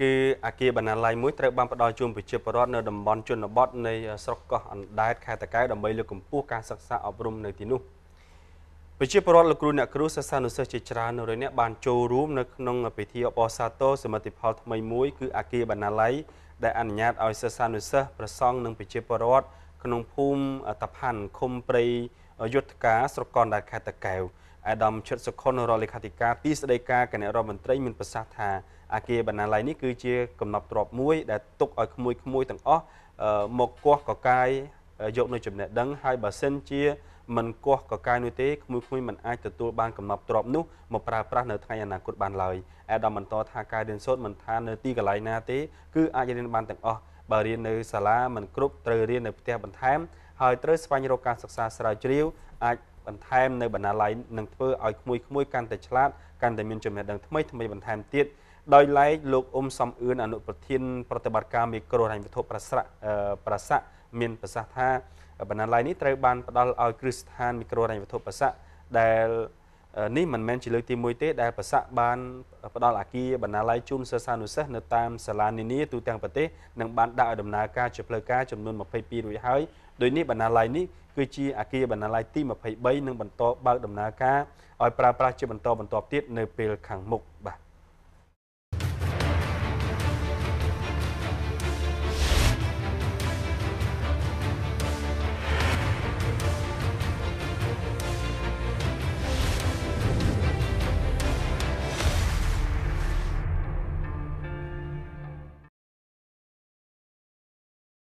គឺអាគារបណ្ណាល័យមួយត្រូវបានផ្ដល់ជូនប្រជាពលរដ្ឋនៅតំបន់ជនបទនៃស្រុកកោះអណ្ដែតខេត្តតាកែវដើម្បីលើកកម្ពស់ការសិក្សាអប់រំនៅទីនោះប្រជាពលរដ្ឋលោកគ្រូអ្នកគ្រូសិស្សានុសិស្សជាច្រើននៅរយនេះបានចូលរួមនៅក្នុងពិធីអបអរសាទរសមិទ្ធផលថ្មីមួយគឺអាគារបណ្ណាល័យដែលអនុញ្ញាតឲ្យសិស្សានុសិស្សប្រសង់និងប្រជាពលរដ្ឋក្នុងភូមិតផាន់ឃុំព្រៃយុទ្ធការស្រុកកណ្ដាលខេត្តតាកែវអាដាមឈិតសុខុនរលេខាធិការទីស្តីការគណៈរដ្ឋមន្ត្រីមានប្រសាសន៍ថា អាគារបណ្ណាល័យនេះគឺជាកំណប់ទ្របមួយ ដែលទុកឲ្យក្មួយក្មួយទាំងអស់មកគោះកកាយយកនៅចំណេះដឹងហើយបើសិនជាមិនគោះកកាយនោះទេក្មួយក្មួយមិនអាចទទួលបានកំណប់ទ្របនោះមកប្រើប្រាស់នៅថ្ងៃអនាគតបានឡើយអេដាមបន្តថាការរៀនសូត្រមិនថានៅទីកន្លែងណាទេគឺអាចរៀនបានទាំងអស់បើរៀននៅសាលាមិនគ្រប់ត្រូវរៀននៅផ្ទះបន្ថែមហើយត្រូវស្វែងរកការសិក្សាស្រាវជ្រាវអាចបន្ថែមនៅបណ្ណាល័យនឹងធ្វើឲ្យក្មួយក្មួយកាន់តែឆ្លាតកាន់តែមានចំណេះដឹងថ្មីថ្មីបន្ថែមទៀត ដោយឡែកលោកអ៊ុំសំអឿនអនុប្រធានប្រតិបត្តិការមីក្រូហិរញ្ញវត្ថុប្រស័កប្រស័កមានប្រសាសន៍ថាបណ្ណាល័យនេះត្រូវបានផ្ដល់ឲ្យគ្រឹះស្ថានមីក្រូហិរញ្ញវត្ថុប្រស័កដែលនេះមិនមែនជាលើកទី1ទេដែលប្រសាក់បានផ្ដល់អាគារបណ្ណាល័យជូនសិស្សានុសិស្សនៅតាមសាលានានាទូទាំងប្រទេសនិងបានដាក់ឲ្យដំណើរការជាផ្លូវការចំនួន22រួចហើយដោយនេះបណ្ណាល័យនេះគឺជាអាគារបណ្ណាល័យទី23និងបន្តបើកដំណើរការឲ្យប្រើប្រាស់ជាបន្តបន្ទាប់ទៀតនៅពេលខាងមុខបាទ